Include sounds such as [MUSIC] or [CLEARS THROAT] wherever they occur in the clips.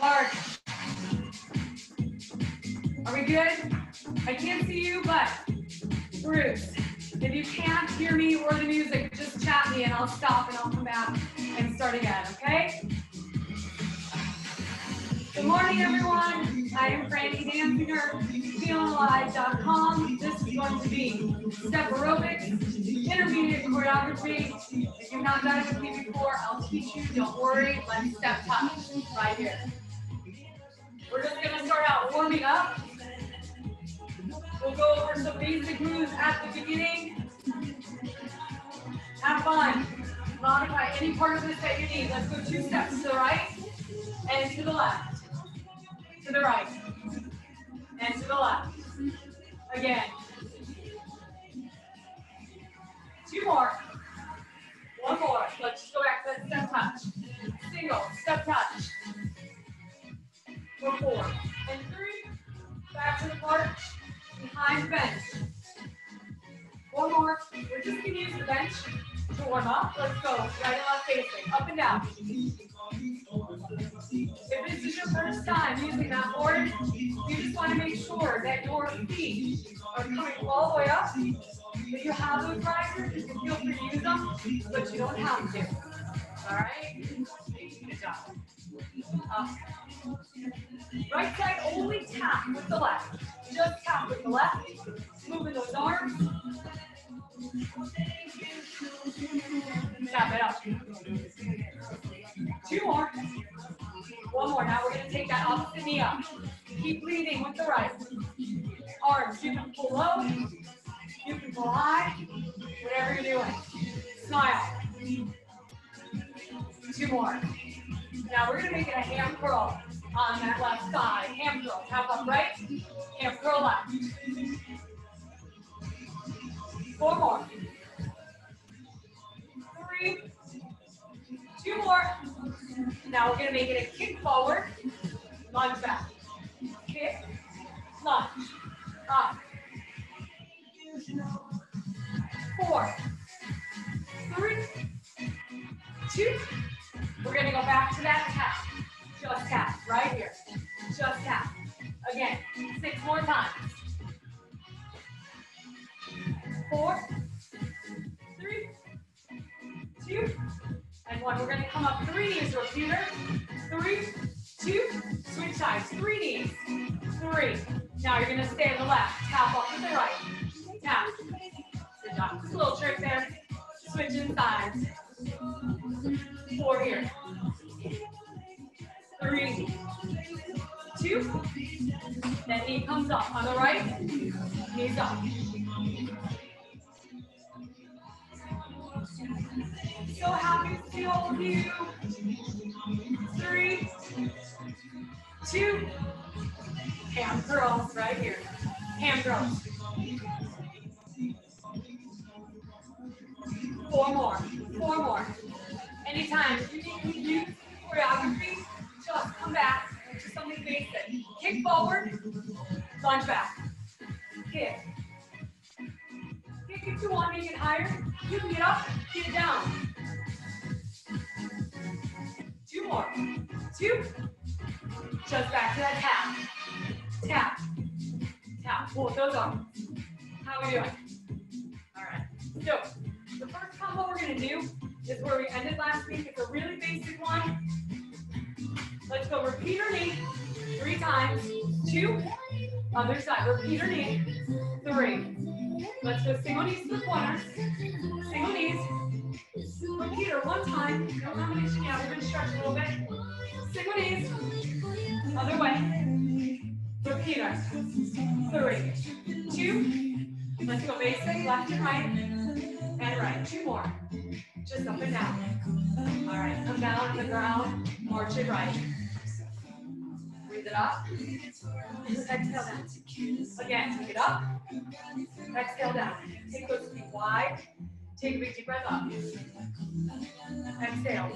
Hard. Are we good? I can't see you, but Bruce, if you can't hear me or the music, just chat me and I'll stop and I'll come back and start again, okay? Good morning, everyone. I am Frannie Danziger, feelinalive.com. This is going to be step aerobics, intermediate choreography. If you've not done it with me before, I'll teach you. Don't worry. Let's step touch right here. We're just to start out warming up. We'll go over some basic moves at the beginning. Have fun. Modify any part of this that you need. Let's go two steps to the right and to the left to the right, and to the left. Again. Two more. One more. Let's go back to that step touch. Single, step touch. Four. And three. Back to the part behind the bench. One more. We're just going to use the bench to warm up. Let's go. Right and left facing. Up and down. If this is your first time using that board, you just want to make sure that your feet are coming all the way up. If you have those risers, you can feel free to use them, but you don't have to. All right? Good job. Up. Right side only tap with the left. Just tap with the left. Moving those arms. Tap it up. Two more. One more. Now we're going to take that opposite knee up. Keep leading with the right. Arms. You can pull low. You can pull high. Whatever you're doing. Smile. Two more. Now we're going to make it a ham curl on that left side. Ham curl. Tap up right. Ham curl left. Four more. Three. Two more. Now we're gonna make it a kick forward, lunge back. Kick, lunge, up. Four, three, two. We're gonna go back to that tap. Just tap, right here. Just tap. Again, six more times. Four, three, two, and one. We're to come up three knees, repeater. Three, two, switch sides. Three knees. Three. Now you're to stay on the left. Tap up to the right. Tap. Good job. Just a little trick there. Switching sides. Four here. Three, two. Then knee comes up. On the right, knees up. So happy to see all of you. Three, two, ham curls right here. Ham curls. Four more, four more. Anytime you need to use choreography, come back to something basic. Kick forward, lunge back. Kick. Kick if you want make it higher. You can get up, get it down. Two more. Two. Just back to that tap. Tap. Tap. Pull those arms. How are we doing? All right. So, the first combo we're going to do is where we ended last week. It's a really basic one. Let's go repeat our knee three times. Two. Other side. Repeat our knee. Three. Let's go single knees to the corners. Single knees. Repeater one time. No combination yet. We're going to stretch a little bit. Single knees. Other way. Repeater. Three. Two. Let's go basic. Left and right. And right. Two more. Just up and down. All right. Come down to the ground. March it right. Breathe it up. Exhale down. Again, take it up. Exhale down. Take those feet wide. Take a big deep breath up. Exhale.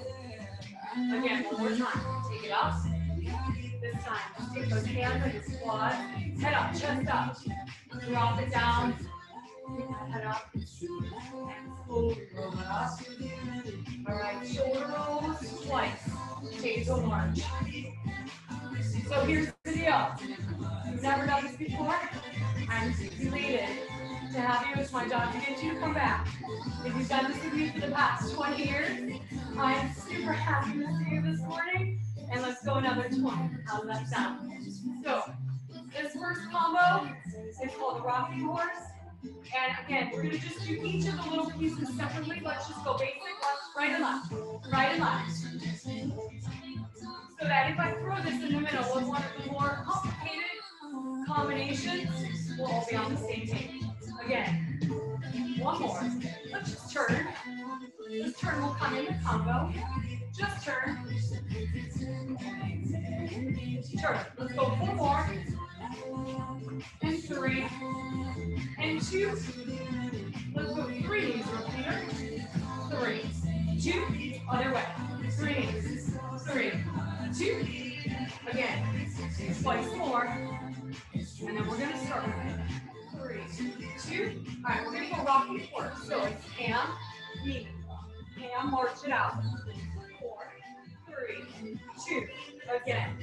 Again, one more time. Take it up. This time, take those hands like a squat. Head up, chest up. Drop it down. Head up. And slowly roll it up. All right, shoulder rolls twice. It to march. So here's the deal. You've never done this before. I'm elated to have you. It's my job to get you to come back. If you've done this with me for the past 20 years, I'm super happy to see you this morning. And let's go another 20. How's that sound? So, this first combo is called the rocking horse. And again, we're gonna just do each of the little pieces separately. Let's just go basic, left, right and left, right and left. So that if I throw this in the middle with one of the more complicated combinations, we'll all be on the same page. Again, one more. Let's just turn. This turn will come in the combo. Just turn. Turn. Let's go four more. And three. And two. Let's go three knees, repeater. Three. Two. Other way. Three knees. Three. Two. Again. Twice more. And then we're gonna start three, two. All right, we're gonna go rocking forward. So it's ham, knee, ham, march it out. Four, three, two. Again,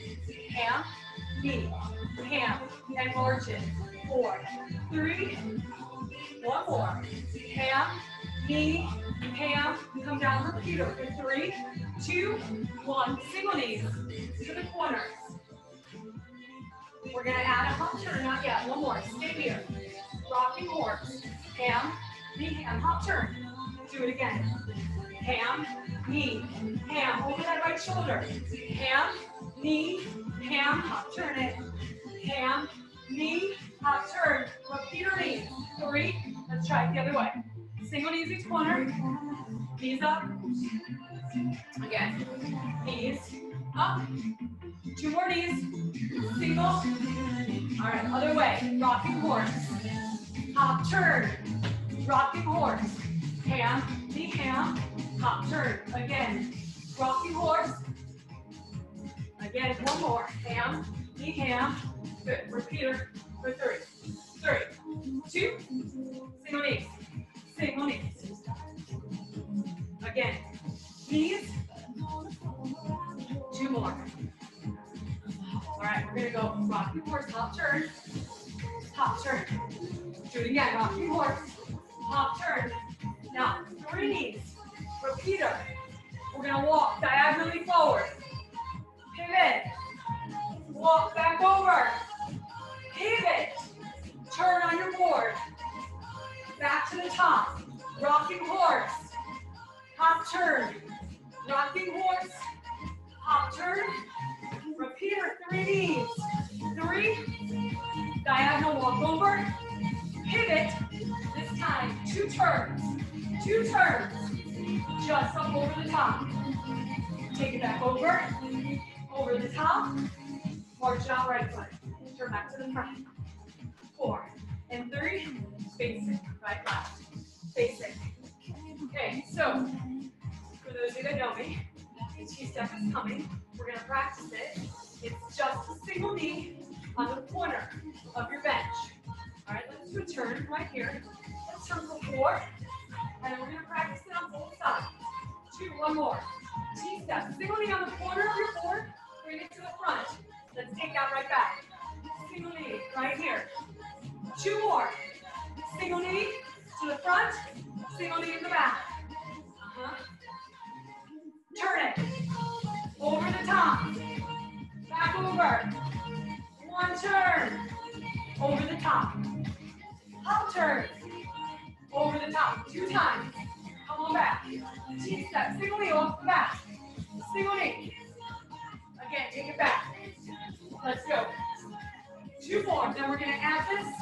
ham, knee, ham, and march it. Four, three, one more. Ham, knee, ham, come down, repeater for three, two, one. Single knees to the corners. We're gonna add a hop turn, not yet, one more, stay here. Rocking horse, ham, knee, ham, hop turn. Do it again. Ham, knee, ham, over that right shoulder. Ham, knee, ham, hop turn it. Ham, knee, hop turn, repeater knee. Three, let's try it the other way. Single knees each corner, knees up. Again, knees up. Two more knees, single. All right, other way, rocking horse. Hop turn, rocking horse. Ham, knee ham, hop turn. Again, rocking horse. Again, one more. Ham, knee ham. Good. Repeater for three. Three, two, single knees, single knees. Again, knees. Two more. All right, we're gonna go rocking horse, hop turn, hop turn. Do it again, rocking horse, hop turn. Now, three knees, repeater. We're gonna walk diagonally forward. Pivot. Walk back over. Pivot. Turn on your board. Back to the top. Rocking horse. Hop turn. Rocking horse. Hop turn. Repeater, three knees. Three. Diagonal walk over. Pivot. This time, two turns. Two turns. Just up over the top. Take it back over. Over the top. March out right foot. Turn back to the front. Four. And three. Basic. Right, left. Basic. Okay, so for those of you that know me, the T-step is coming. We're gonna practice it. It's just a single knee on the corner of your bench. All right, let's do a turn right here. Let's turn for four. And we're gonna practice it on both sides. Two, one more. T-step, single knee on the corner of your board. Bring it to the front. Let's take that right back. Single knee, right here. Two more. Single knee to the front, single knee in the back. Uh-huh. Turn it. Over the top. Back over. One turn. Over the top. Hop turn. Over the top. Two times. Come on back. T-step. Single knee off the back. Single knee. Again, take it back. Let's go. Two more. Then we're going to add this.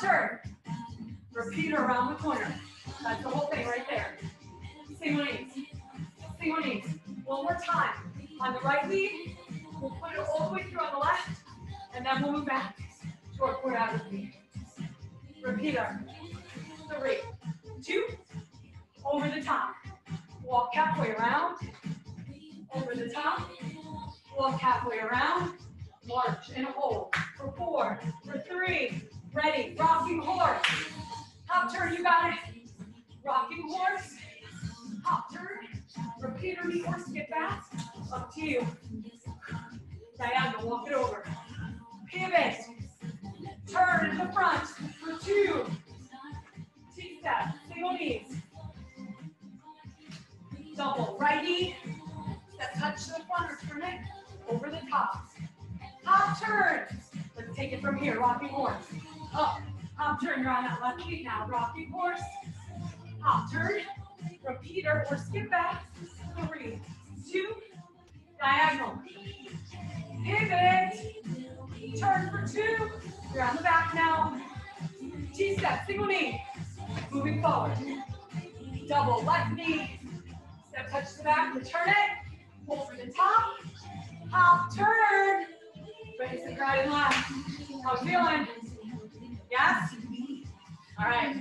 Turn. Repeat around the corner. That's the whole thing right there. Single knees. Single knees. One more time. On the right knee, we'll put it all the way through on the left, and then we'll move back to our quadratic knee. Repeat our three, two, over the top. Walk halfway around, over the top. Walk halfway around, march and hold for four, for three. Ready, rocking horse. Hop turn, you got it. Rocking horse, hop turn. Repeat or knee or skip back. Up to you. Diagonal, walk it over. Pivot. Turn in the front for two. T-step, single knees. Double righty. Step touch to the front or turn it over the top. Hop turn. Let's take it from here. Rocking horse. Oh, Up. Hop turn. You're on that left feet now. Rocking horse. Hop turn. Repeater or skip back. Three, two, diagonal. Pivot. Turn for two. You're on the back now. T-step, single knee. Moving forward. Double left knee. Step touch the back, return it. Over the top. Hop, turn. Basic right and left. How we feeling? Yes? All right.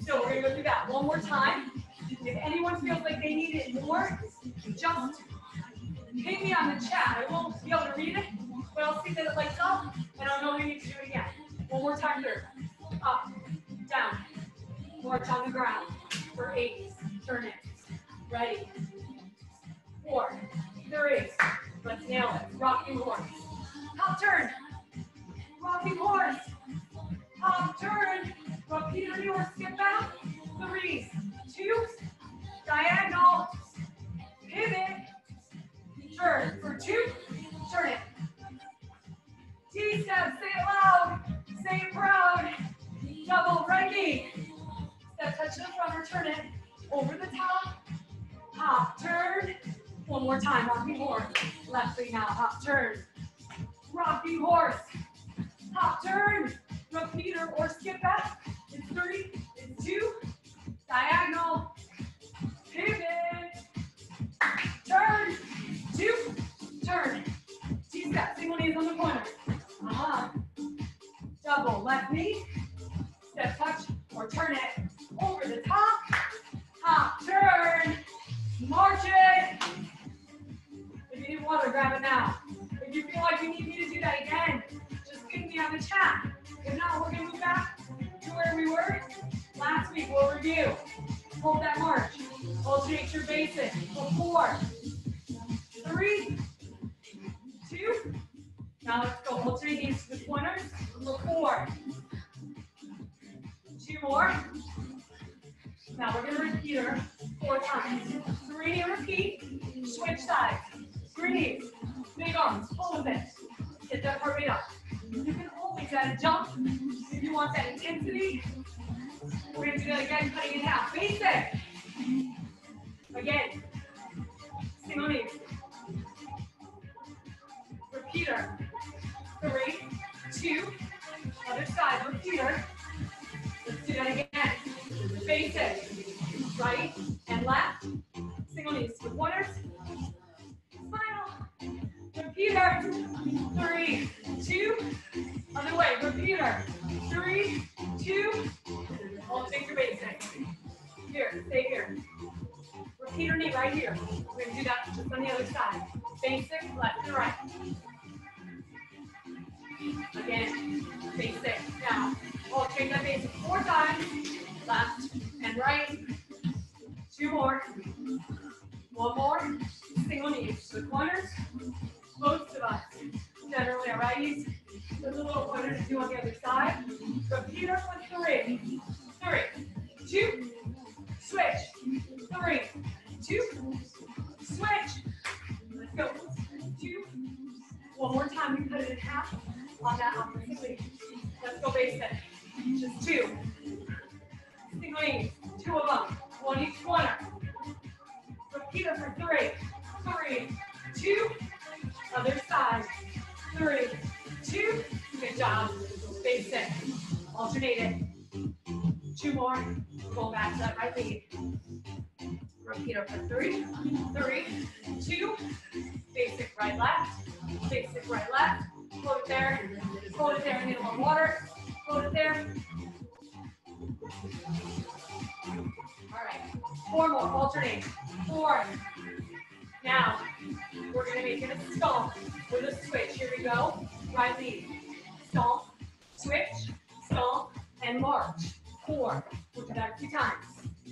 So we're gonna go through that one more time. If anyone feels like they need it more, just hit me on the chat. I won't be able to read it, but I'll see that it lights up, and I'll know we need to do it again. One more time through. Up, down, march on the ground for eight. Turn it. Ready. Four, three. Let's nail it. Rocking horse. Hop turn. Rocking horse. Hop turn. Repeat or skip out. Three, two, diagonal. Pivot. Turn for two. Turn it. T-step. Say it loud. Say it proud. Double right knee. Step touch the front or turn it. Over the top. Hop, turn. One more time, rocking horse. Left leg now, hop, turn. Rocking horse. Hop, turn. Repeater or skip back. It's three, it's two. Diagonal. Pivot. Turn. Two. Turn. T-step, single knees on the corner. Uh-huh. Double left knee. Step touch or turn it over the top. Hop, turn. March it. If you need water, grab it now. If you feel like you need me to do that again, just ping me on the chat. If not, we're gonna move back to where we were last week. We'll review. Hold that march. Alternate your for four, three, two. Now let's go alternate these with pointers for four. Two more. Now we're gonna repeat her four times. Three knee repeat, switch sides. Three knees, big arms, pull with it. Get that heart rate up. Always add a jump if you want that intensity. We're gonna do that again, cutting in half. Basic. Again. Single knees. Repeater. Three, two, Other side, repeater. Let's do that again. Basic. Right and left. Single knees with pointers. Smile. Repeater. Three, Repeater. Three, two. All take your basic. Here, stay here. Repeater knee right here. We're gonna do that just on the other side.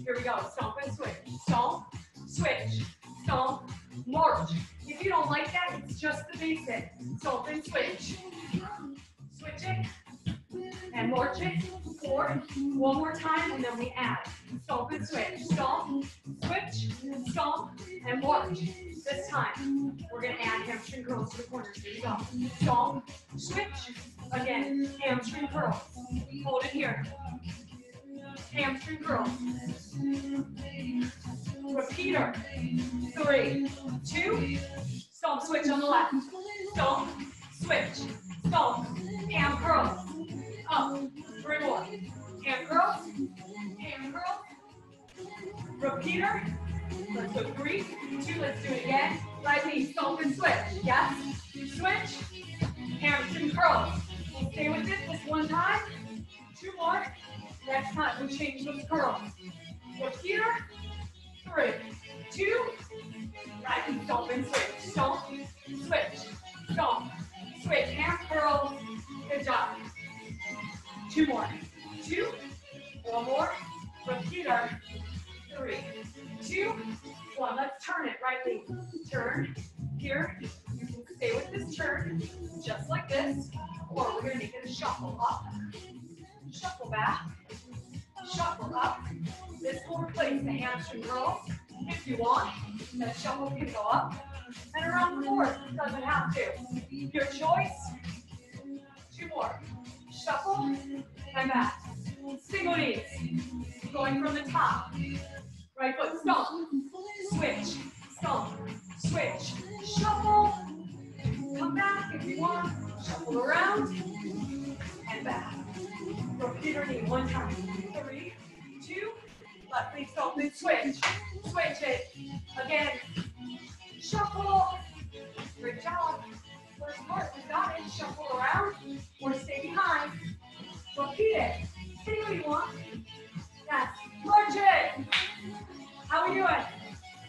Here we go. Stomp and switch. Stomp, switch, stomp, march. If you don't like that, it's just the basic. Stomp and switch. Switch it and march it. Four. One more time, and then we add. Stomp and switch. Stomp, switch, stomp, and march. This time, we're gonna add hamstring curls to the corners. Here we go. Stomp, switch. Again, hamstring curls. Hold it here. Hamstring curls. Repeater. Three, two. Stomp, switch on the left. Stomp, switch, stomp, ham curls. Up. Three more. Ham curls. Ham curls. Repeater. Let's go three, two, let's do it again. Right knee, stomp and switch. Yes. Switch. Hamstring curls. Stay with it this one time. Two more. Next time we change those curls. Repeater. Three, two. Right stomp and switch. Stomp, switch, stomp, switch. Ham curls. Good job. Two more. Two. One more. Repeater. Three, two, one. Let's turn it right leg. Turn. Here. You can stay with this turn, just like this. Or we're gonna make it a shuffle up. Shuffle back. Shuffle up. This will replace the hamstring curl if you want. That shuffle can go up and around the board. Doesn't have to. Your choice. Two more. Shuffle and back. Single knees. Going from the top. Right foot stomp. Switch. Stomp. Switch. Shuffle. Come back if you want. Shuffle around. And back. Repeater knee one time. Three, two, left knee stomp and switch. Switch it. Again. Shuffle. Great job. First part, we got it. Shuffle around or stay behind. Repeat it. See what you want. Yes. Lunge it. How are we doing?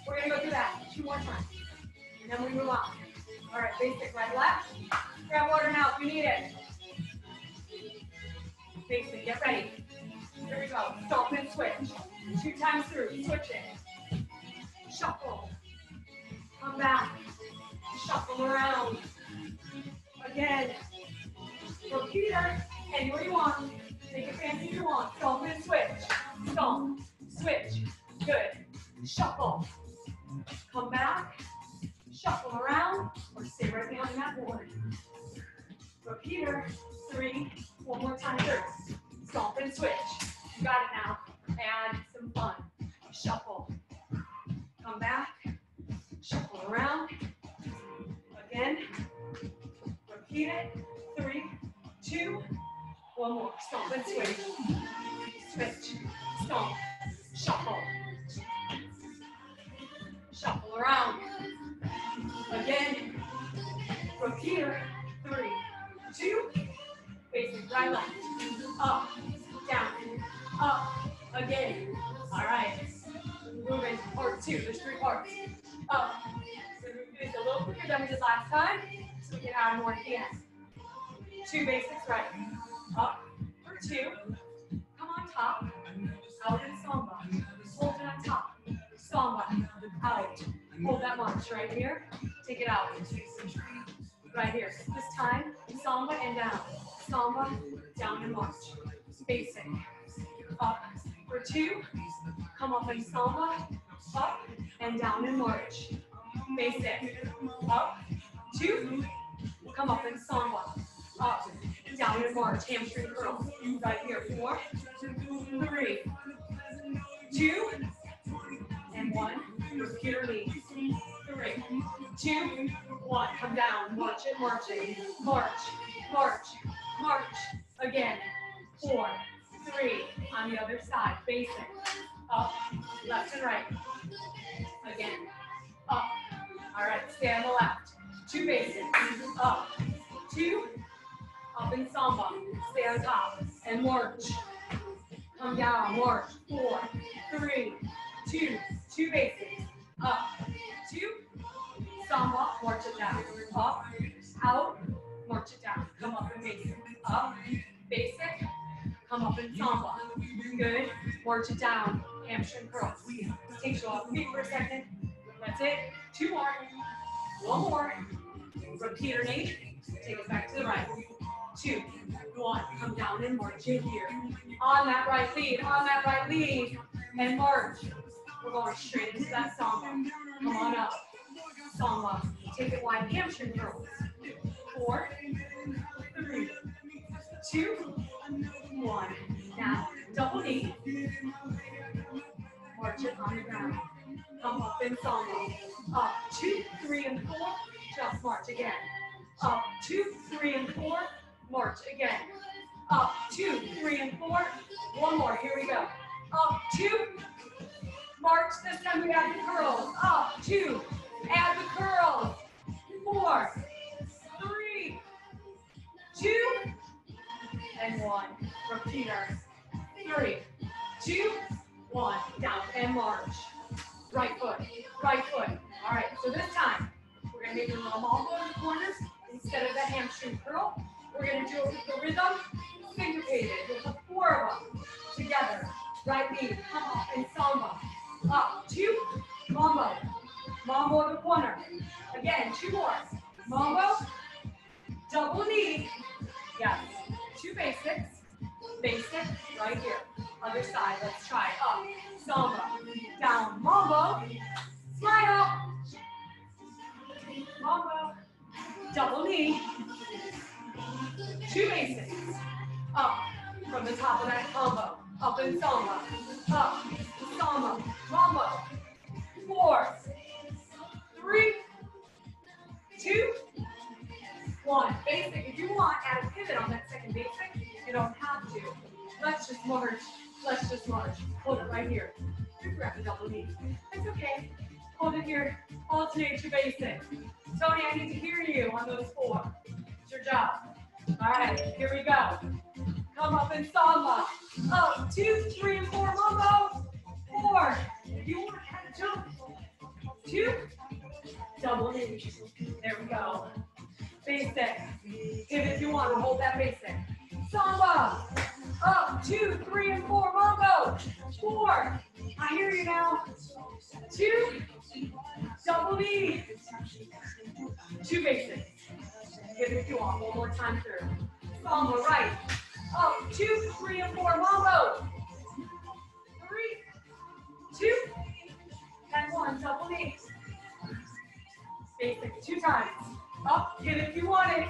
We're gonna go through that two more times. And then we move on. All right, basic right, left. Grab water now if you need it. Basic, get ready. Here we go. Stomp and switch. Two times through. Switch it. Shuffle. Come back. Shuffle around. Again. Repeater. Anywhere you want. Make it fancy if you want. Stomp and switch. Stomp. Switch. Good. Shuffle. Come back. Shuffle around or stay right behind that board. Repeater. Three. One more time. Third. Stomp and switch. You got it now. Add some fun. Shuffle. Come back. Shuffle around. Again. Repeat it. Three, two, One more. Stomp and switch. Switch. Stomp. Shuffle. Shuffle around. Again. Repeater. Three, two, basic right left. Up, down, up, again. All right. Moving part two. There's three parts. Up. So we do this a little quicker than we did last time, so we can add more hands. Two basics right. Up for two. Come on top. Out in samba. Hold it on top. Samba. Out. Hold that march right here. Take it out. Right here. This time, samba and down. Samba, down and march. Basic. Up for two. Come up and samba. Up and down and march. Basic. Up. Two. Come up and samba. Up. Down and march. Hamstring curls. Right here. Four. Three. Two. And one. Repeat your knees. Three. Two. One. Come down. March it. Marching. March. March. March. Again. Four. Three. On the other side. Basic. Up. Left and right. Again. Up. All right. Stay on the left. Two basics. Up. Two. Up in samba. Stay on top. And march. Come down. March. Four. Three. Two. Two basics. Up. Two. Samba. March it down. Up. Out. March it down. Come up in basic. Up. Basic. Come up in samba. Good. March it down. Hamstring curls. Take you off feet for a second. That's it. Two more. One more. Repeat or eight. Take it back to the right. Two. One. Come down and march it here. On that right lead. On that right lead. And march. We're going straight into that samba. Come on up. Samba. Take it wide. Hamstring curls. Four. Three. Two. One. Now, double knee. March it on the ground. Come up in samba. Up, two, three, and four. Just march again. Up, two, three, and four. March again. Up, two, three, and four. One more. Here we go. Up, two. March. This time we add the curls. Up, two. Add the curls. Four, three, two, and one. Repeater. Three, two, one. Down and march. Right foot, right foot. All right, so this time, we're gonna make a little elbow in the corners instead of the hamstring curl. We're gonna do it with the rhythm, syncopated, with the four of them together. Right knee, come up and samba. Up, two, mambo. Mambo in the corner. Again, two more. Mambo, double knee. Yes, two basics. Basic, right here. Other side, let's try. Up, samba, down, mambo, smile. Mambo, double knee. Two basics. Up, from the top of that combo. Up in samba. Up, samba, mambo. Four, three, two, one. Basic. If you want, add a pivot on that second basic. You don't have to. Let's just march. Let's just march. Hold it right here. You grab a double knee. It's okay. Hold it here. Alternate your basic. Tony, I need to hear you on those four. It's your job. All right, here we go. Come up in samba. Up, two, three, and four. Mambo. Four. If you want to kind of jump. Two. Double knee. There we go. Basic. Pivot if you want to hold that basic. Samba. Up, two, three, and four. Mambo. Four. I hear you now. Two. Double knee. Two basics. Pivot if you want. One more time through. Samba right. Up, two, three, and four. Mambo. Three, two, and one. Double knee. Basic. Two times. Up, pivot if you want it.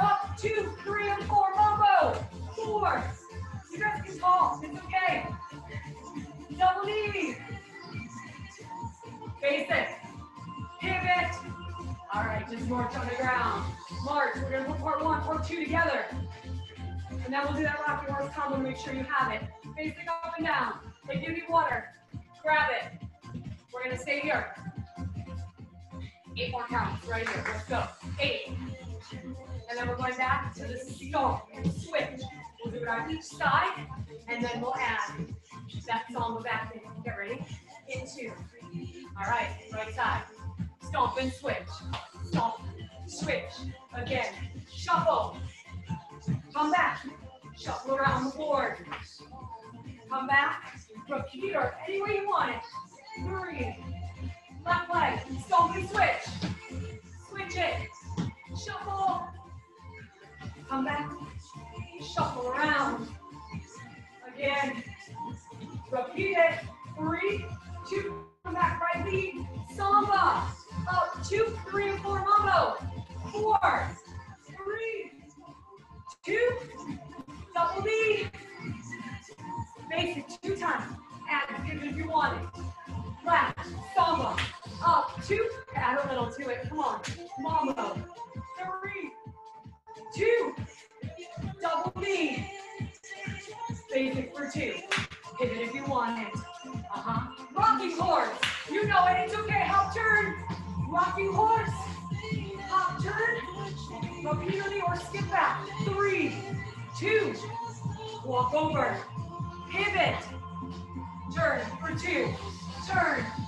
Up, two, three, and four. Mambo. Four. You guys can talk. It's okay. Double knee. Basic. Pivot. All right. just march on the ground. March, we're gonna put part one, part two together. And then we'll do that rocking horse combo to make sure you have it. Facing up and down. They give you water. Grab it. We're gonna stay here. Eight more counts right here. Let's go. Eight. And then we're going back to the stomp. And switch. We'll do it on each side. And then we'll add that samba back in. Get ready. In two. All right. Right side. Stomp and switch. Stomp. Switch. Again. Shuffle. Come back. Shuffle around the board. Come back. Repeat or any way you want it. Three. Left leg. Stomp and switch. Switch it. Shuffle. Come back. Shuffle around. Again. Repeat it. Three, two, come back, right lead. Samba. Up, two, three, and four, mambo. Four, three, two, double knee. Basic, two times. Add if you want it. Left, samba. Up, two, add a little to it. Come on. Mambo. Three, two, double knee. Basic for two. Pivot if you want it. Uh-huh. Rocking horse. You know it. It's okay. Hop turn. Rocking horse. Hop turn. Repeatedly or skip back. Three, two. Walk over. Pivot. Turn for two. Turn.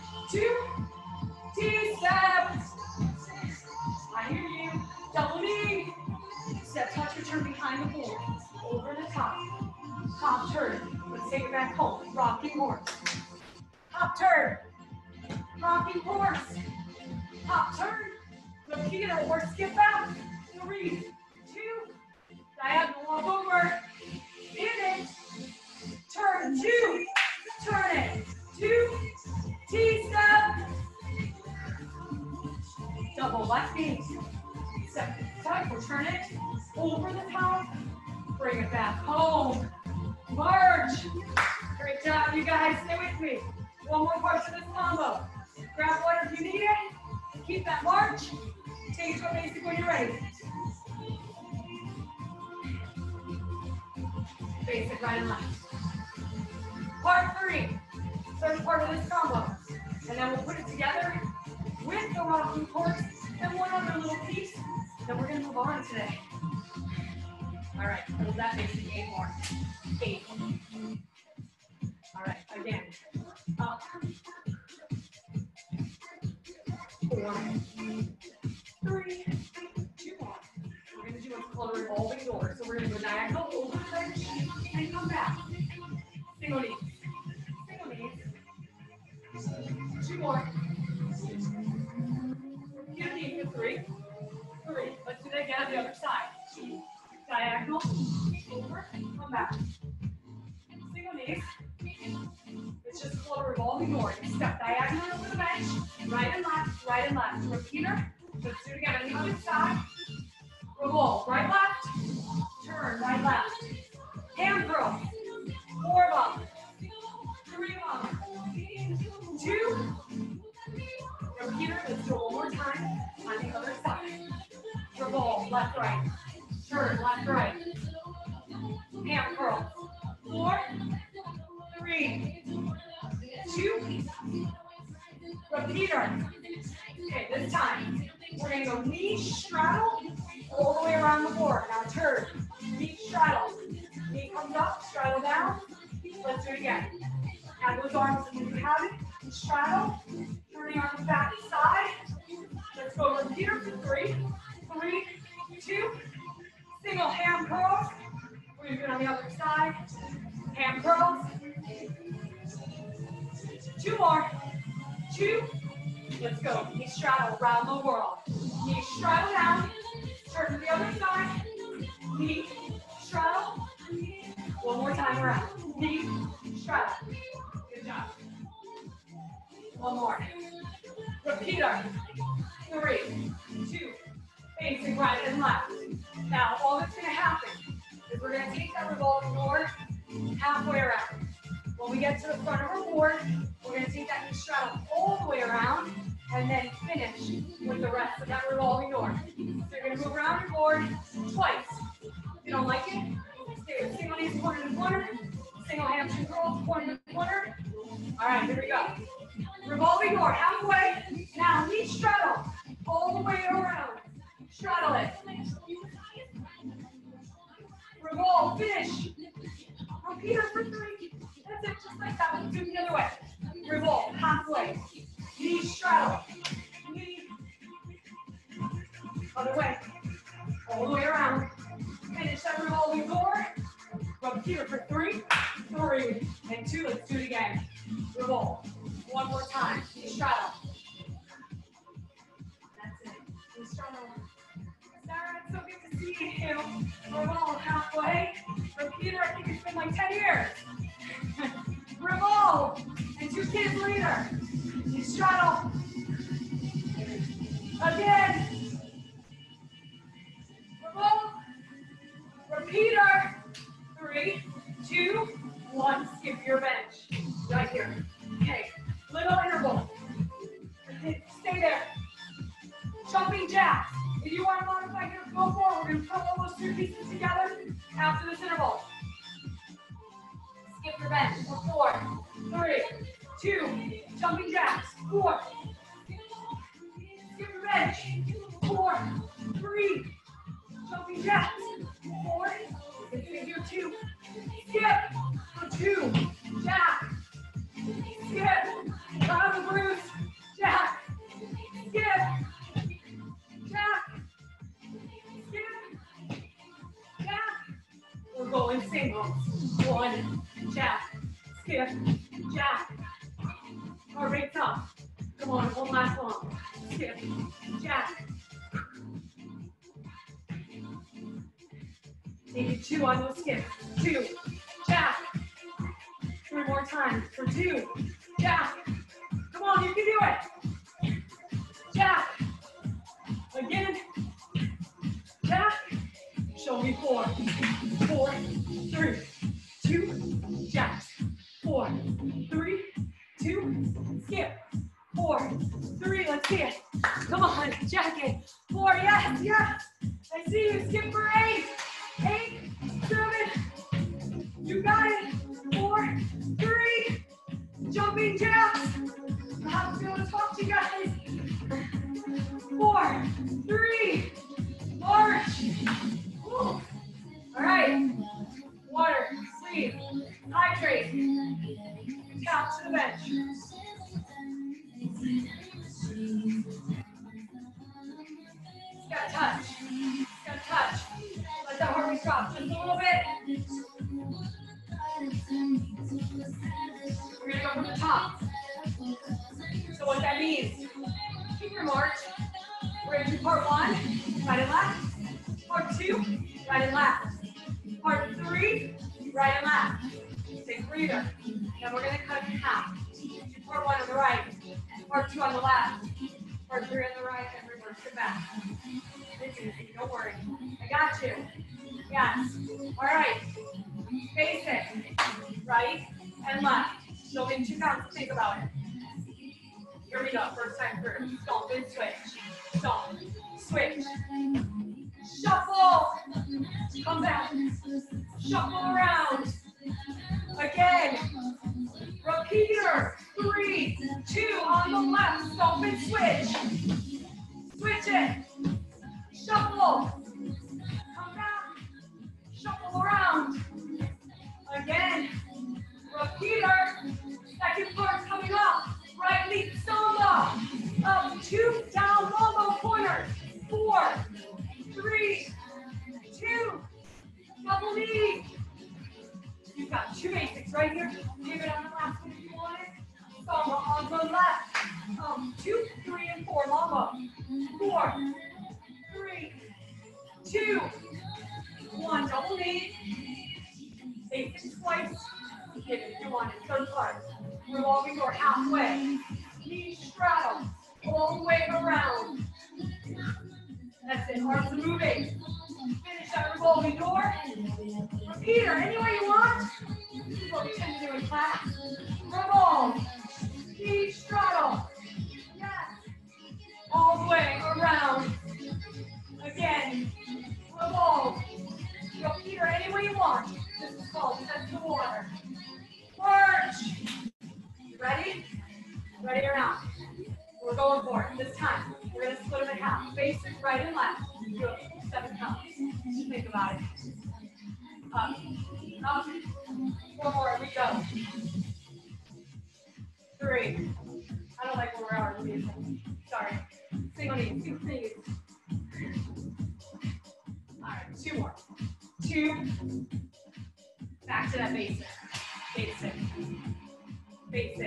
Knees. Two knee for three. Three. Let's do that again on the other side. Diagonal. Over. Come back. Single knees. It's just called a revolving door. Step diagonally over the bench, right and left, right and left. Repeater. Let's do it again on the other side. forward twice. If you don't like it, stay single knees corner to corner, single hamstring curl corner to corner. All right, here we go. Revolving door, halfway, one, one last one. Two, jack. Maybe two on your skip. Two, jack. Three more times for two, jack. Come back. Shuffle around.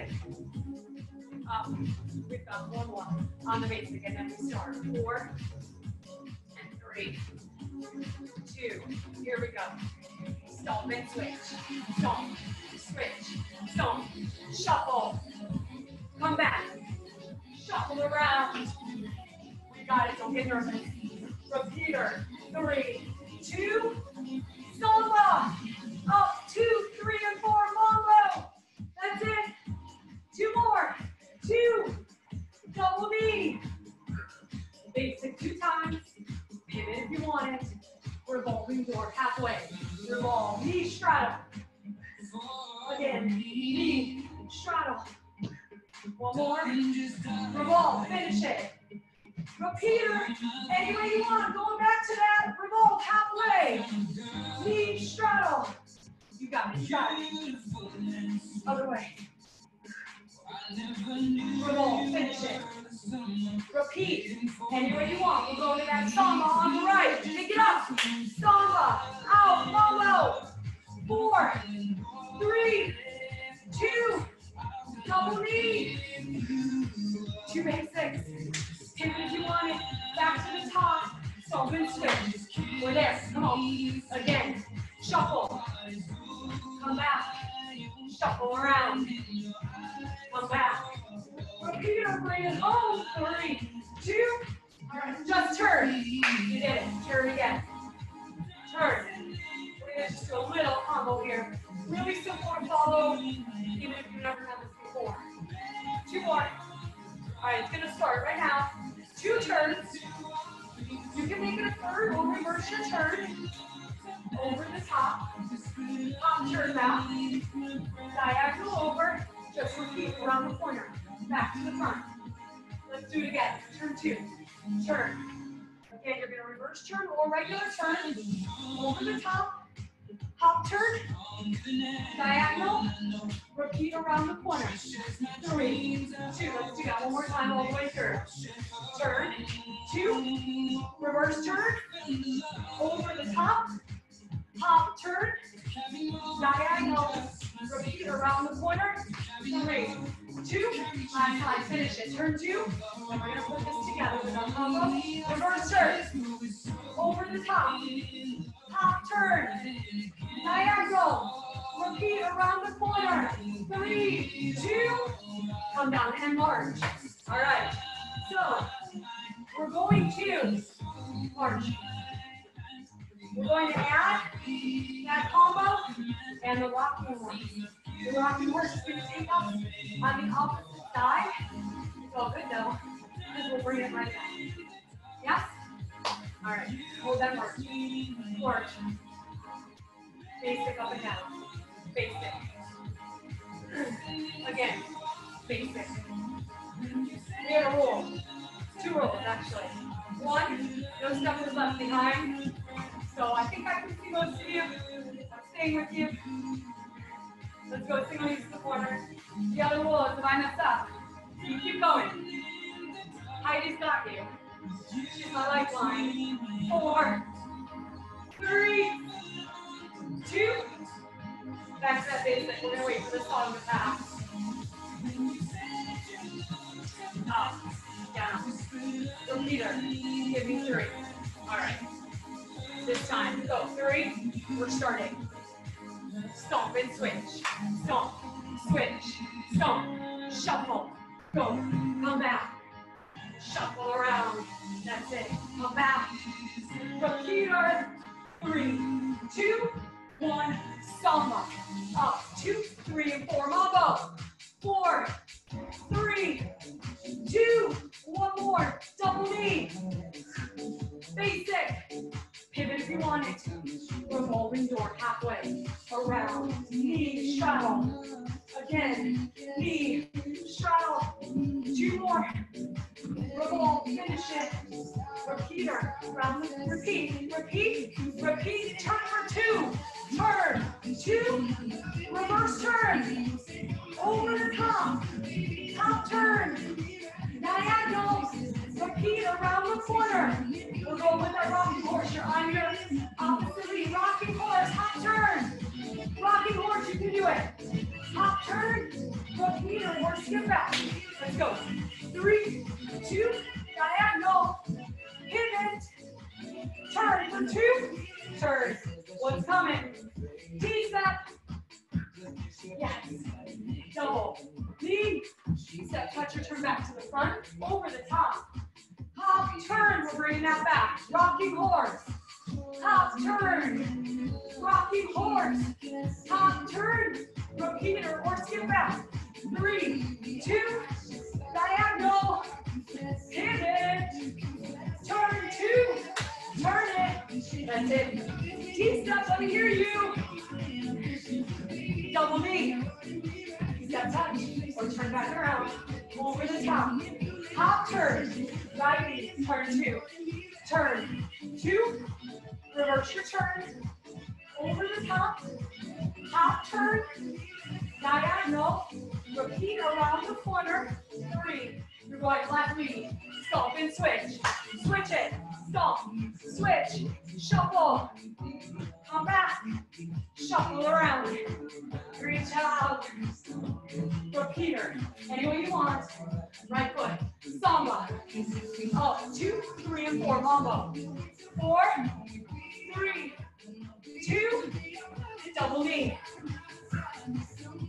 Basic. Up. We've got one more on the basic, and then we start. Four and three, two. Here we go. Stomp and switch. Stomp, switch, stomp, shuffle. Come back. Shuffle around. We got it. Don't get nervous. Repeater. Three, two, stompa. Up, want it. Revolving door halfway. Revolve. Knee straddle. Again. Knee straddle. One more. Revolve. Finish it. Repeater. Any way you want. Going back to that. Revolve halfway. Knee straddle. You got it. You got it. Other way. Revolve. Finish it. Repeat. Any way you want. We'll go to that samba on the right. Pick it up. Samba. Out. Mambo. Four. Three. Two. Double knee. Two basics. Pivot if you want it. Back to the top. Stomp and switch. We're there. Come on. Again. Shuffle. Come back. Shuffle around. Come back. Repeater, bring it home. Oh, three, two. Just turn. You did it. Turn again. Turn. We're gonna just do a little combo here. Really simple to follow, even if you've never done this before. Two more. All right, it's gonna start right now. Two turns. You can make it a third or reverse your turn. Over the top. Top turn back. Diagonal over. Just repeat around the corner. Back to the front. Let's do it again. Turn two. Turn. Again, you're gonna reverse turn or regular turn. Over the top. Hop turn. Diagonal. Repeat around the corner. Three, two. Let's do that one more time all the way through. Turn. Two. Reverse turn. Over the top. Hop turn. Diagonal. Repeat around the corner. Three, two. Last time. Finish it. Turn two. We're gonna put this together. Reverse turn. Over the top. hop turn. Diagonal. Repeat around the corner. Three, two. Come down and march. All right. So we're going to march. We're going to add that combo and the rocking horse. The rocking horse is going to take us on the opposite side. It's all good though, because we'll bring it right back. Yes? All right. Hold that march. March. Basic up and down. Basic. [CLEARS THROAT] Again. Basic. We have a rule. Two rules, actually. One, no is left behind. So I think I can see most of you. I'm staying with you. Let's go single knees to the. The other rule is I mess up, you keep going. Heidi's got you. She's my lifeline. Four, three, two. Back to that basic. We're gonna wait for the song to pass. Oh, up, down. Repeater. Give me three. Time. Go. Three. We're starting. Stomp and switch. Stomp. Switch. Stomp. Shuffle. Go. Come back. Shuffle around. That's it. Come back. Repeater. Three, two, one. Samba. Up. Two, three, and four. Mambo. Four, three, two, one more. Double knee. Basic. Pivot if you want it. Revolving door halfway. Around. Knee straddle. Again. Knee straddle. Two more. Revolve. Finish it. Repeater. Round repeat. Repeat. Repeat. Turn for two. Turn. Two. Reverse turn. Over the top. Hop turn. Diagonal. Repeat around the corner. We're going with that rocking horse. You're on your opposite lead. Rocking horse. Hop turn. Rocking horse. You can do it. Hop turn. Repeater or skip back. Let's go. Three, two, diagonal. Pivot. Turn for two. Turn. What's coming? T-step. Yes. Double. Knee. Step, touch your turn back to the front. Over the top. Hop, turn. We're bringing that back. Rocking horse. Hop, turn. Rocking horse. Hop, turn. Repeater or skip back. Three, two, diagonal. Pivot. Turn two. Turn it. That's it. T-steps, let me hear you. Double knee. Step touch or turn back around. Over the top. Hop turn. Right knee. Turn two. Turn two. Reverse your turn. Over the top. Hop turn. Diagonal. Repeat around the corner. Three. You're going left knee. Stomp and switch. Switch it. Stomp. Switch. Shuffle. Come back. Shuffle around. Reach out. Repeater. Any way you want. Right foot. Samba. Up. Two, three, and four. Mambo. Four, three, two, double knee.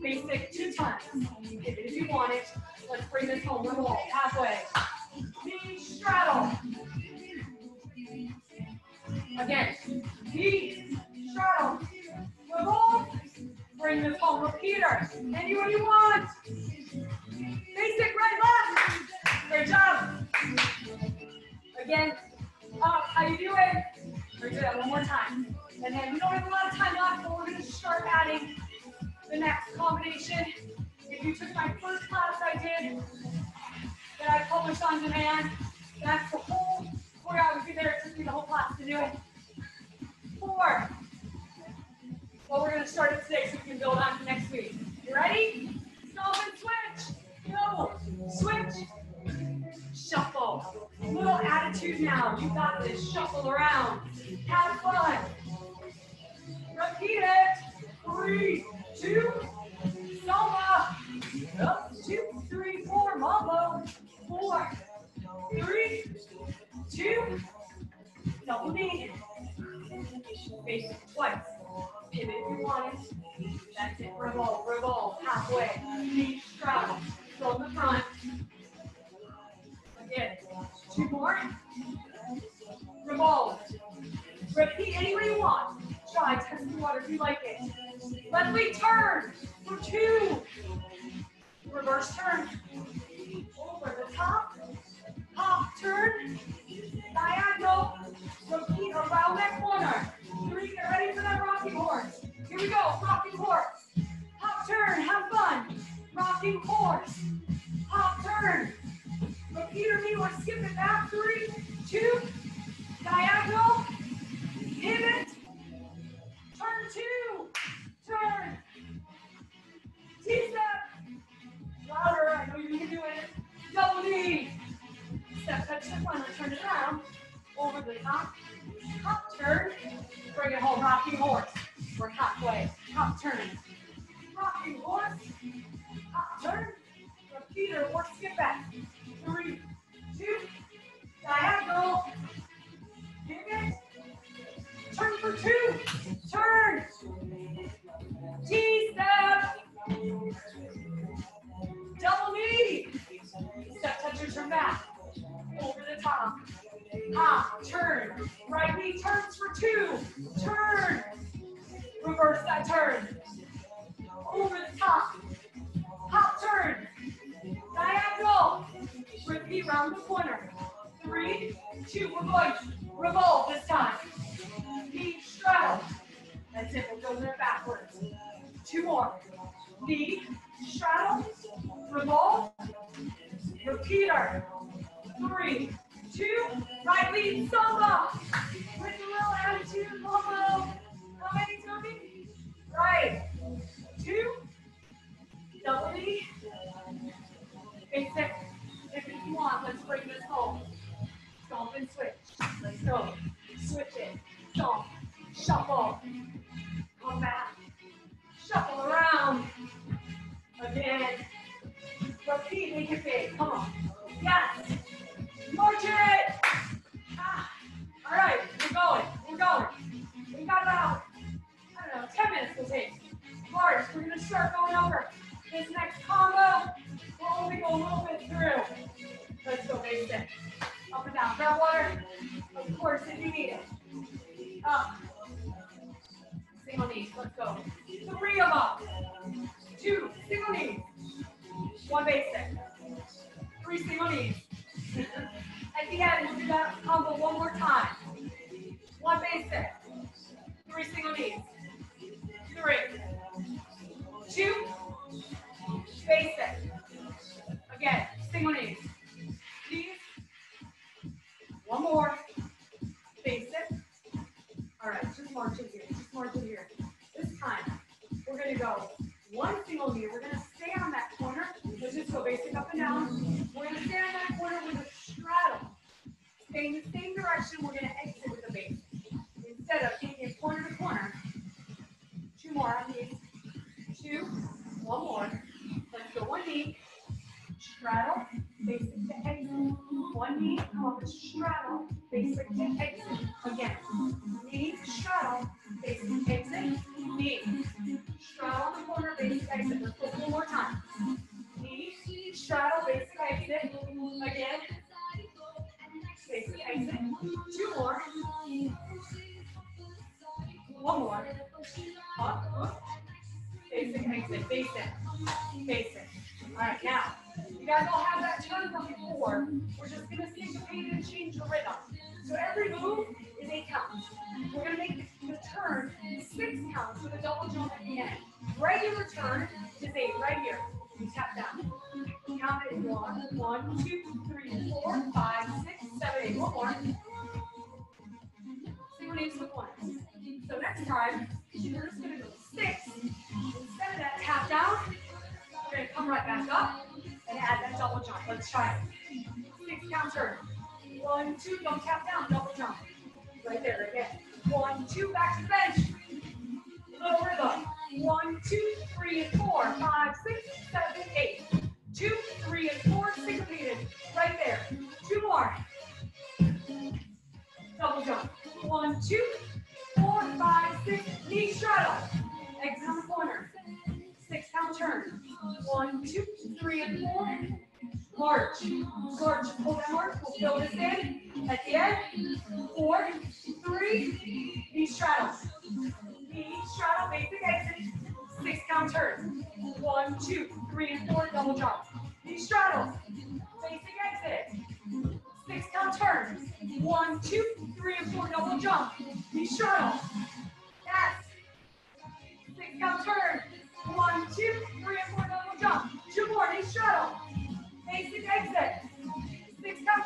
Basic two times. If you want it. Let's bring this home. Revolve. Halfway. Knee straddle. Again. Knee straddle. Revolve. Bring this home. Repeater. Any way you want. Basic right left. Great job. Again. Up. How you doing? Do that one more time. And then we don't have a lot of time left, but we're going to start adding the next combination. If you took my first class I did, that I published on demand, that's the whole choreography there. It took me the whole class to do it. Four. Well, we're going to start today so we can build on to next week. You ready? Stop and switch. Go. Switch. Shuffle. Little attitude now. You got this. Shuffle around. Have fun. Repeat it. Three, two, soma. Up, revolve. form. Knee, straddle, revolve, repeater. Three, two, right lead, samba. straddle, basic to exit. One knee, come up and straddle, basic to exit. Again, knee, straddle, basic exit, knee. Straddle the corner, basic exit. Let's go one more time. Knee, straddle, basic exit. Again, basic exit. Two more. One more. Up. Basic exit, basic, basic. All right, now. You guys all have that done before. We're just going to syncopate and change the rhythm. So every move, child.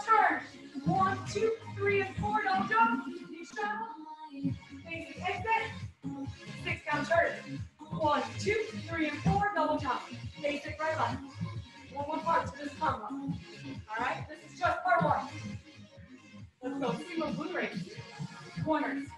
Turn One, two, three, and four. Don't jump. You shuffle. Make exit. Six down turn. One, two, three, and four. Double jump. Basic right left. One more part to this combo. All right. This is just part one. Let's go. See what blue rays. Corners.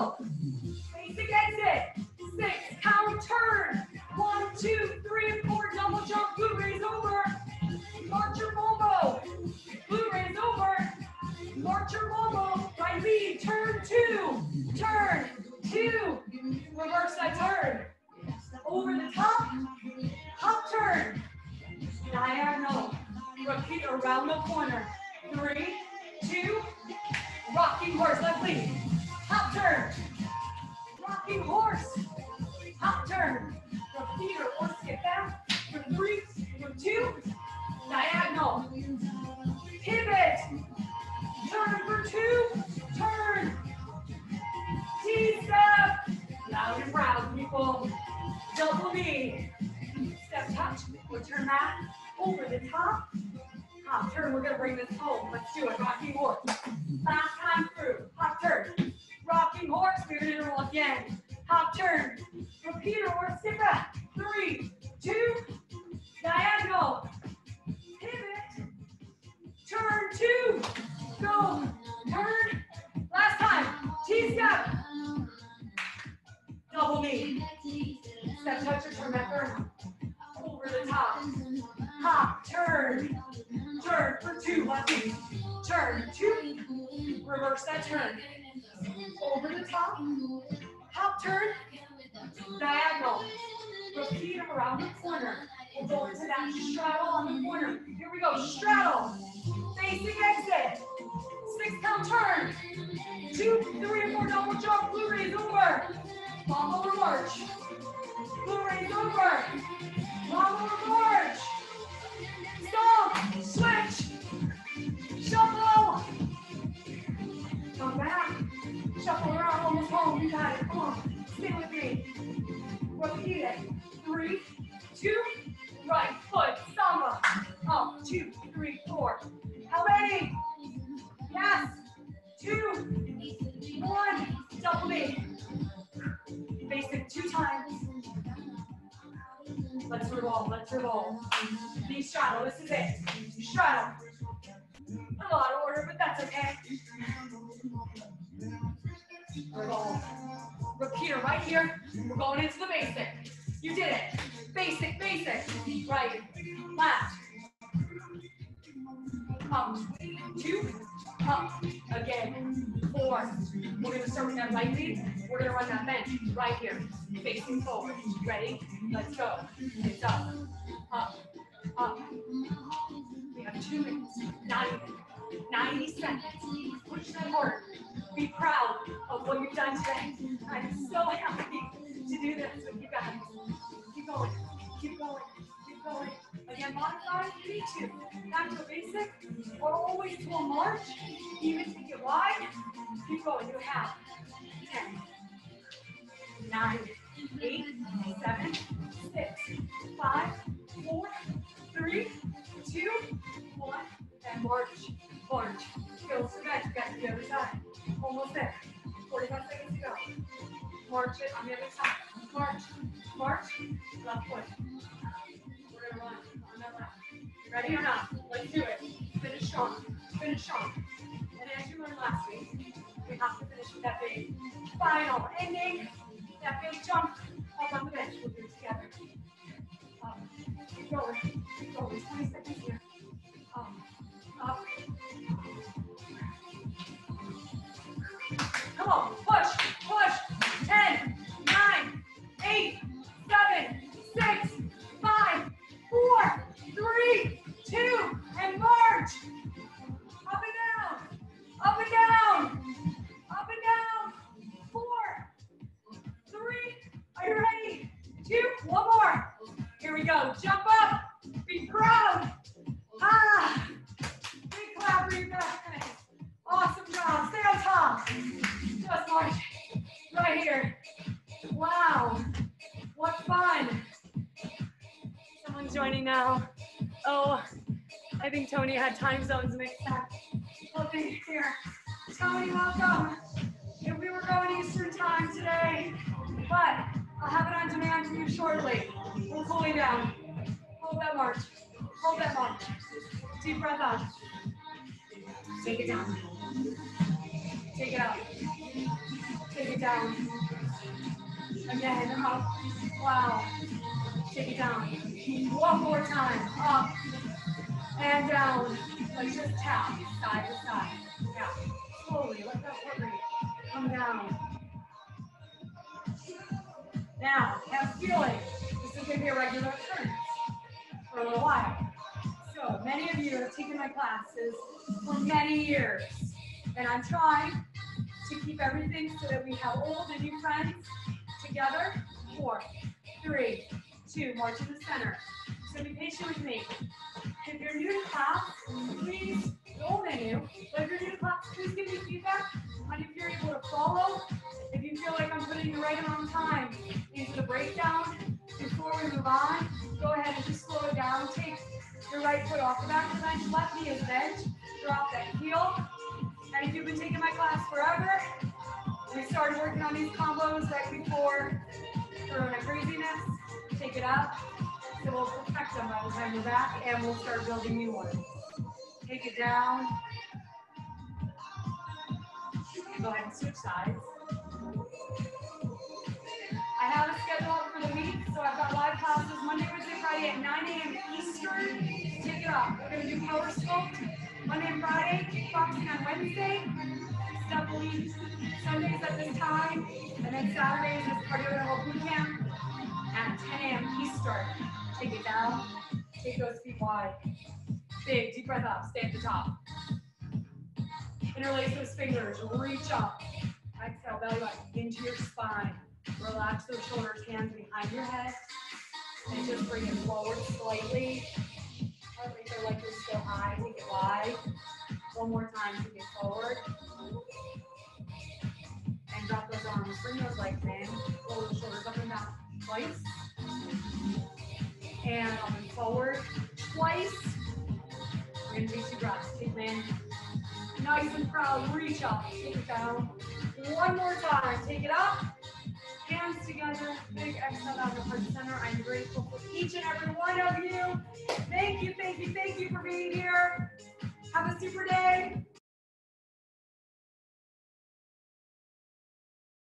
Straddle. Basic exit. Six. Count turn. One, two, three, four. Double jump. Glute raise over. March your elbow. Glute raise over. March your elbow. Right lead. Turn two. Turn two. Reverse that turn. Over the top. Hop turn. Diagonal. Repeat around the corner. Three, two, rocking horse. Left lead. Turn. Rocking horse. Hop turn. Repeater or skip back. For three, for two, diagonal. Pivot. Turn for two. Turn. T-step. Loud and proud, people. Double knee. Step touch. We'll turn back. Over the top. Hop turn. We're going to bring this home. Let's do it. Rocking horse. Last time through. Hop turn. Rocking horse. To interval again. Hop turn. Repeater or skip back. Three, two, diagonal. Pivot. Turn two. Go. Turn. Last time. T-step. Double knee. Step touch or turn. Over the top. Hop. Turn. Turn for two. Left knee. Turn. Two. Reverse that turn. Over the top. Hop turn. Diagonal. Repeat around the corner. We'll go into that straddle on the corner. Here we go. Straddle. facing exit. Six count turn. Two, three, and four double jump. Glute raise over. Mama or march. Glute raise over. Mama or march. Final ending. That big jump up on the bench. We'll do it together. Up. Um, Keep going. Keep going. 20 seconds here. Up. Um, up. Uh, come on, push, push. 10, 9, 8, 7, 6, 5, 4, 3, 2, and march. Up and down, up and down, one more. Here we go. Jump up, be proud. Ah, big clap guys. Awesome job. Stay on top. Just like right here. Wow. What fun. Someone's joining now. Oh, I think Tony had time zones mixed up. Okay, here. Tony, welcome. If we were going Eastern time today, but I'll have it on demand for you shortly. Cool you down. Hold that march. Hold that march. Deep breath out. Take it down. Take it out. Take it down. Again, up. Wow. Take it down. One more time. Up and down. Let's just tap side to side. Tap. Slowly. Let that rate come down. Now, have feeling. This is going to be a regular occurrence for a little while. So many of you have taken my classes for many years, and I'm trying to keep everything so that we have old and new friends together. Four, three, two, more to the center. So be patient with me. Move on, go ahead and just slow it down. Take your right foot off the back of the bench, left knee is bent, drop that heel. And if you've been taking my class forever, we started working on these combos right before Corona craziness. Take it up. So we'll perfect them by the time we're back, and we'll start building new ones. Take it down. Go ahead and switch sides. I have a schedule I've got live classes Monday, Wednesday, Friday at 9 a.m. Eastern. Take it up. We're going to do power sculpt Monday and Friday, kickboxing on Wednesday, leads Sundays at this time, and then Saturdays is cardio interval boot camp at 10 a.m. Eastern. Take it down. Take those feet wide. Big, deep breath up. Stay at the top. Interlace those fingers. Reach up. Exhale, belly button into your spine. Relax those shoulders, hands behind your head. And just bring it forward slightly. Heart rate feel like you're still high. Take it wide. One more time. Take it forward. And drop those arms. Bring those legs in. Roll the shoulders up and down twice. And up and forward twice. We're gonna do two breaths. Take them in. Nice and proud. Reach up. Take it down. One more time. Take it up. Hands together. Big exhale out of heart center. I'm grateful for each and every one of you. Thank you, thank you, thank you for being here. Have a super day.